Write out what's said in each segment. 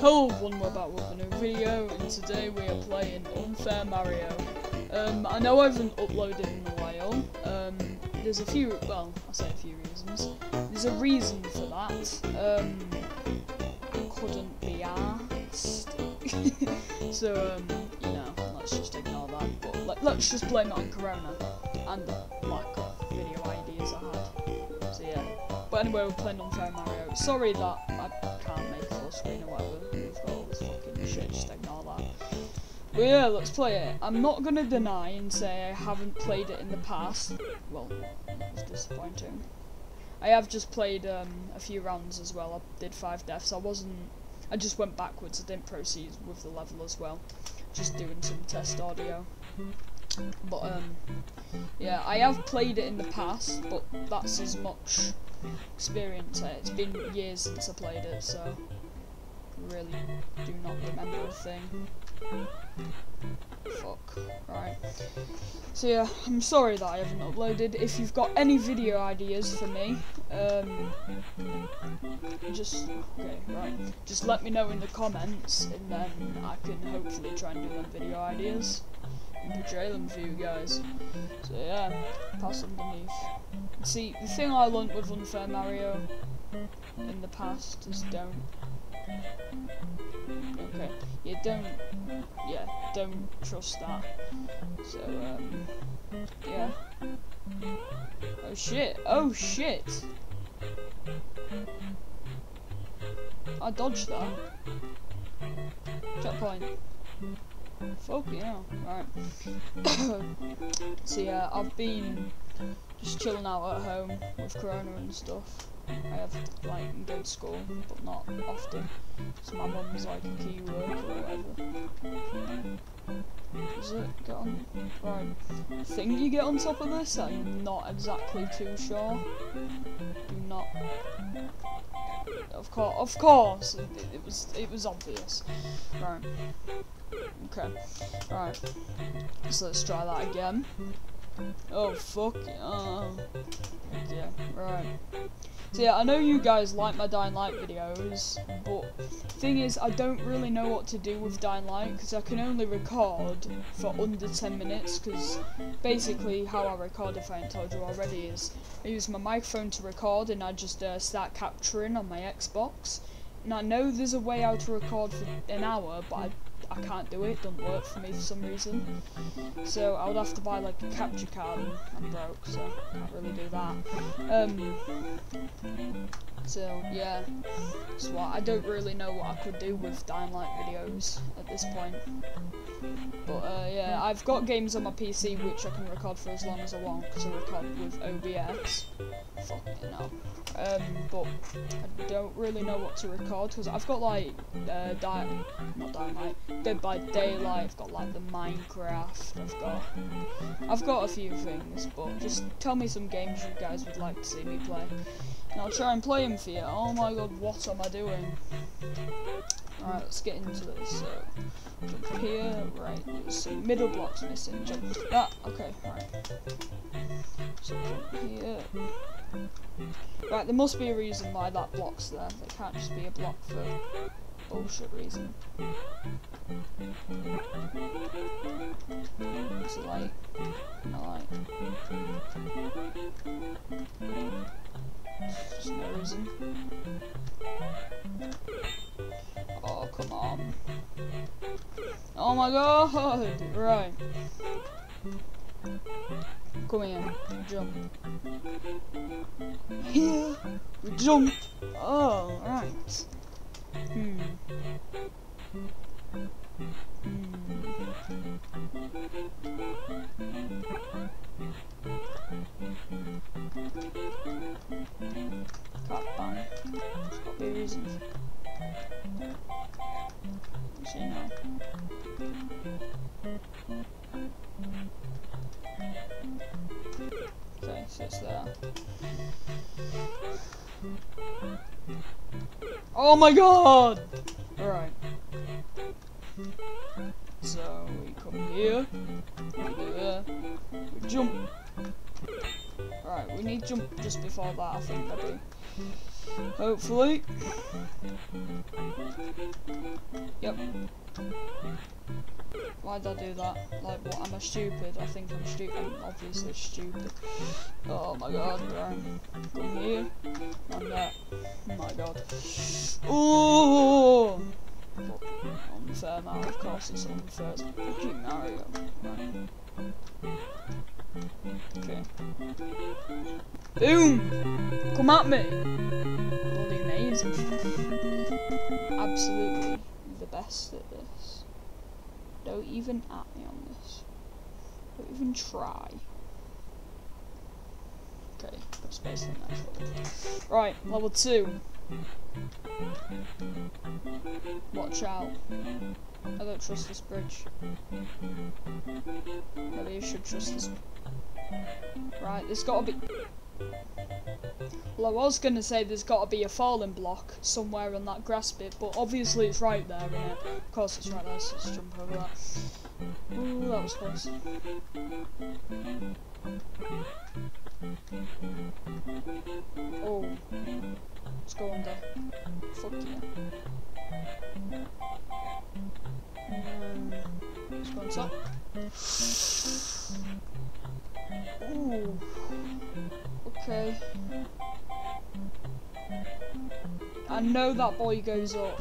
Hello everyone, we're back with a new video, and today we are playing Unfair Mario. Um, I know I haven't uploaded in a while. Um, there's a few, well, I say a few reasons. There's a reason for that. Um, couldn't be asked. so, um, you know, let's just ignore that. But let, let's just blame it on Corona and the lack of video ideas I had. So yeah. But anyway, we're playing Unfair Mario. Sorry that I can't make screen or whatever. We've got all this fucking shit, just ignore that. But yeah, let's play it. I'm not gonna deny and say I haven't played it in the past. Well, it's disappointing. I have just played um, a few rounds as well. I did five deaths. I wasn't. I just went backwards. I didn't proceed with the level as well. Just doing some test audio. But um, yeah, I have played it in the past, but that's as much experience. It's been years since I played it, so really do not remember a thing. Fuck. Right. So yeah, I'm sorry that I haven't uploaded. If you've got any video ideas for me, um, just okay, right. Just let me know in the comments, and then I can hopefully try and do them video ideas and portray them for you guys. So yeah, pass underneath. See, the thing I learnt with Unfair Mario in the past is don't. Okay, you don't. Yeah, don't trust that. So, um, yeah. Oh shit! Oh shit! I dodged that. Checkpoint. Fuck yeah, right. so yeah, I've been just chilling out at home with Corona and stuff. I have like go to school, but not often. So my mum's like a key worker or whatever. Is it get on right? I think you get on top of this. I'm not exactly too sure. Do not. Of course, of course, it, it was it was obvious. Right. Okay. Right. So let's try that again. Oh fuck. Uh, yeah. Right. So yeah, I know you guys like my Dying Light videos, but thing is, I don't really know what to do with Dying Light because I can only record for under 10 minutes. Because basically, how I record, if I haven't told you already, is I use my microphone to record and I just uh, start capturing on my Xbox. And I know there's a way how to record for an hour, but I I can't do it, it doesn't work for me for some reason. So I would have to buy like a capture card and I'm broke, so I can't really do that. Um, so yeah, so I don't really know what I could do with Light videos at this point. But uh, yeah, I've got games on my PC which I can record for as long as I want because I record with OBS. Fucking hell. Um, but I don't really know what to record because I've got like uh, di not Dynamite, Dead by Daylight. I've got like the Minecraft. I've got I've got a few things, but just tell me some games you guys would like to see me play, and I'll try and play for you. Oh my god, what am I doing? Alright, let's get into this. So, jump here, right, there's some middle blocks missing. Jump okay. So, jump here. Right, there must be a reason why that block's there. It can't just be a block for bullshit reason. My god! Right. Come here. Jump. Here. Jump. Oh, right. Hmm. Oh my god! Alright. So we come here, we do there, we jump. Alright, we need jump just before that, I think maybe. Hopefully. Yep. Why'd I do that? Like, what? Am I stupid? I think I'm stupid. I'm obviously stupid. Oh my god, Brian. Come here. And that. Oh my god. Ooh! Unfair now, of course it's unfair. It's fucking Mario. Okay. Boom! Come at me! Bloody amazing. Absolutely the best at this. Don't even at me on this. Don't even try. Okay, that's basically nice Right, level two. Watch out. I don't trust this bridge. Maybe you should trust this. Right, there's gotta be... Well, I was gonna say there's gotta be a falling block somewhere on that grass bit, but obviously it's right there, isn't it? Of course it's right there, so let's jump over that. Ooh, that was close. Oh. Let's go under. Fuck yeah. Um, let's go on top. Okay. I know that boy goes up.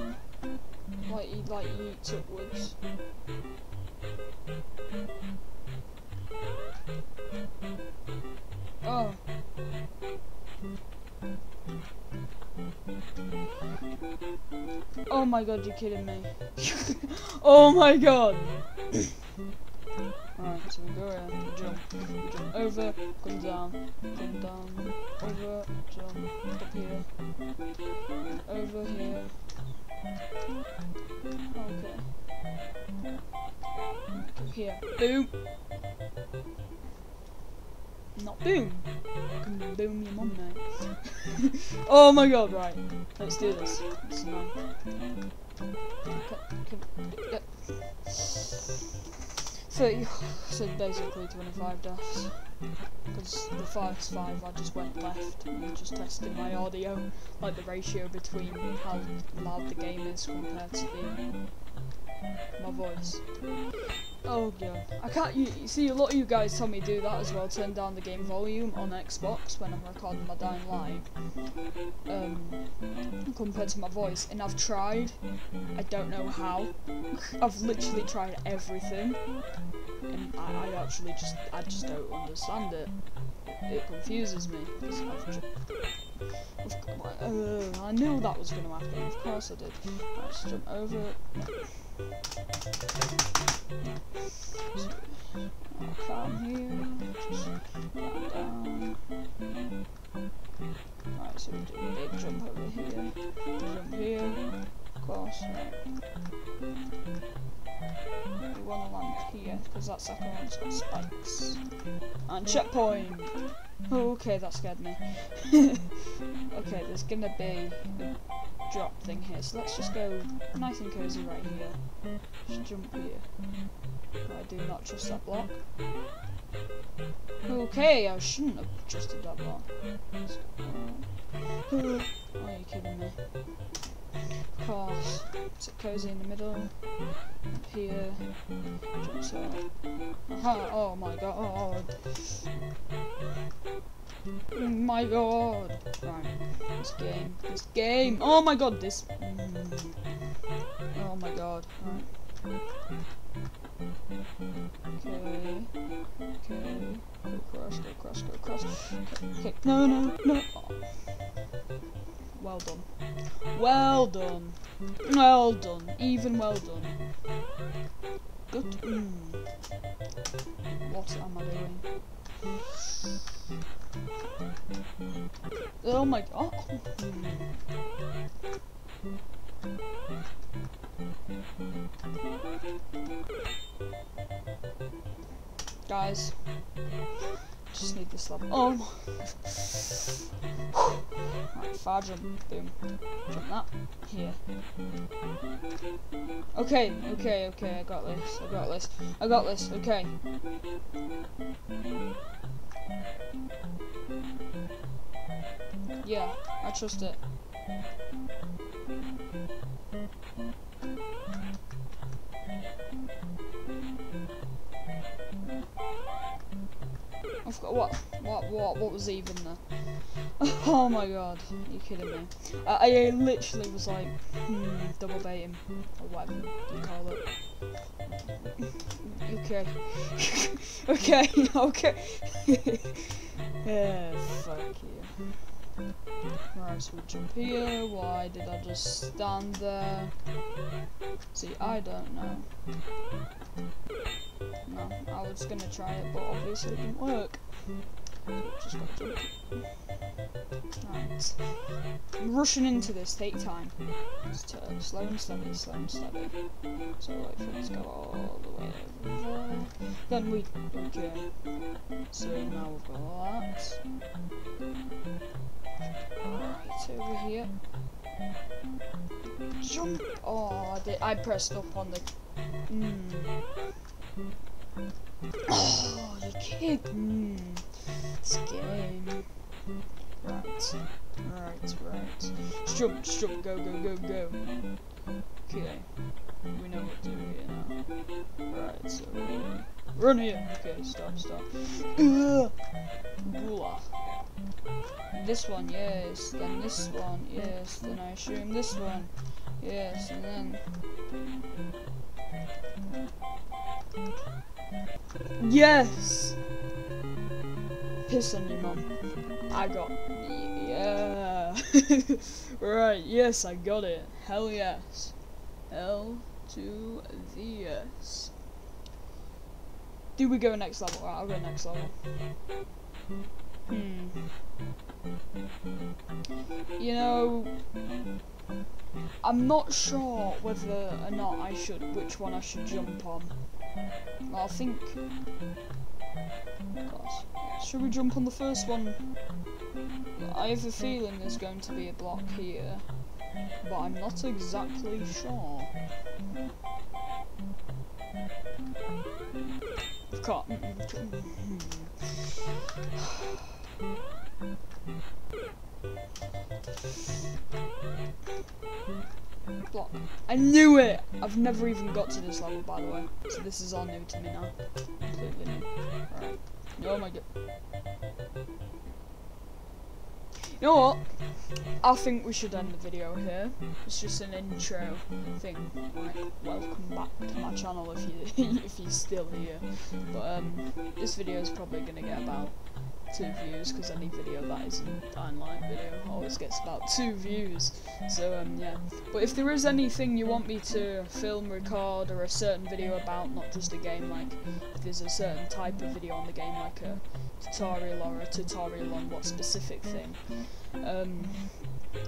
Like he like he eats upwards. Oh. Oh my god, you're kidding me. oh my god! Alright, so we go here, jump, jump over, come down, come down, over, jump, up here, over here. Okay. Up here. Boom! Not boom! Come boom your mum, mate. oh my god, right. Let's do this. It's okay. 30, so basically 25 deaths. Because the first five I just went left and just tested my audio, like the ratio between how loud the game is compared to the my voice. Oh god. I can't, you, you, see a lot of you guys tell me do that as well, turn down the game volume on Xbox when I'm recording my Dying Light, um, compared to my voice, and I've tried, I don't know how, I've literally tried everything, and I, I actually just, I just don't understand it, it confuses me, uh, I knew that was going to happen, of course I did. Let's jump over. I'll come here, just down. Alright, so we do a big jump over here, jump here, of course, right. We want to land here, because that second one's got spikes. And checkpoint! okay, that scared me. okay, there's gonna be a drop thing here, so let's just go nice and cozy right here. Just jump here. I do not trust that block. Okay, I shouldn't have trusted that block. Oh, are you kidding me? Course. Sit cozy in the middle. Up here. Jumps up. Aha! Oh my god! Oh my god! Right. This game. This game! Oh my god! This. Oh my god. Okay. Okay. Go across, go across, go across. Okay. okay. No, no, no. Oh. Well done. Well done. Well done. Even well done. Good. Mm. What am I doing? Oh my god. Guys, just need this level. Oh. Far jump. Boom. That. Here. Okay, okay, okay. I got this. I got this. I got this. Okay. Yeah, I trust it. I've got what? What? What? What was even there? Oh my god, Are you kidding me? I, I literally was like, hmm, double baiting or whatever you call it. Okay. okay. Okay. yeah. Fuck you. Right, so we jump here. Why did I just stand there? See, I don't know. No, I was gonna try it, but obviously it didn't work. Just got jump. Right. I'm rushing into this, take time. Just uh, slow and steady, slow and steady. So it to go all the way over there. Then we, okay. So now we've got that. Right, over here. Jump! Oh, I, I pressed up on the... Mm. Oh, you kid! Mm. Game. Right. Right, right. Jump, jump, go, go, go, go. Okay. We know what to do here now. Right, so run here. Okay, stop, stop. Ugh. This one, yes. Then this one, yes. Then I assume this one, yes. And then. Yes! Piss on your mum. I got. Yeah. right, yes, I got it. Hell yes. L to the yes. Do we go next level? Right, I'll go next level. Hmm. You know, I'm not sure whether or not I should, which one I should jump on. I think. Should we jump on the first one? I have a feeling there's going to be a block here, but I'm not exactly sure. Can't. block. I knew it! I've never even got to this level, by the way. So this is all new to me now. Completely new. Alright. Oh my god. You know what? I think we should end the video here. It's just an intro thing. Like, welcome back to my channel if you if you're still here. But um, this video is probably gonna get about two views because any video that isn't online video always gets about two views. So um yeah. But if there is anything you want me to film, record, or a certain video about, not just a game, like if there's a certain type of video on the game, like a tutorial or a tutorial on what specific thing, um,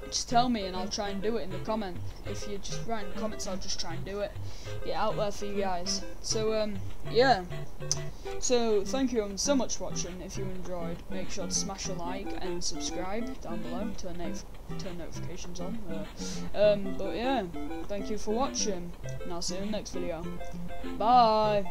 just tell me and I'll try and do it in the comment. If you just write in the comments, I'll just try and do it. Get out there for you guys. So, um, yeah. So, thank you so much for watching. If you enjoyed, make sure to smash a like and subscribe down below. Turn, turn notifications on. Uh, um, but yeah, thank you for watching. And I'll see you in the next video. Bye!